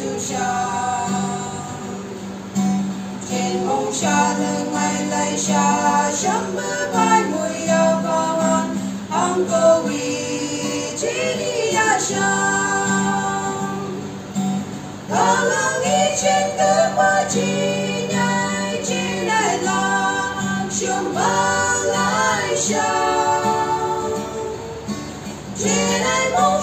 chiều xa trên bóng xa lưng mây lây xa sớm mưa bay mùi yêu con hòn ông cô quỳ chỉ đi ra sông có lương nghĩ trên cứ qua chi nhai chi này lo lại sông chỉ này mong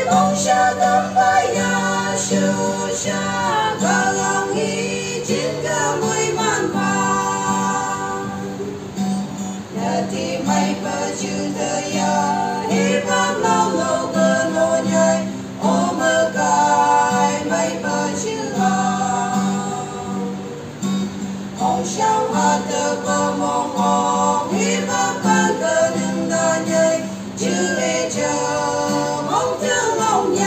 Chi nai mong xa tâm bay 高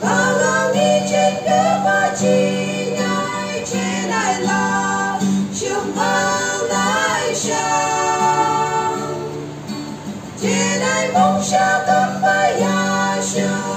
高的 memikirkan.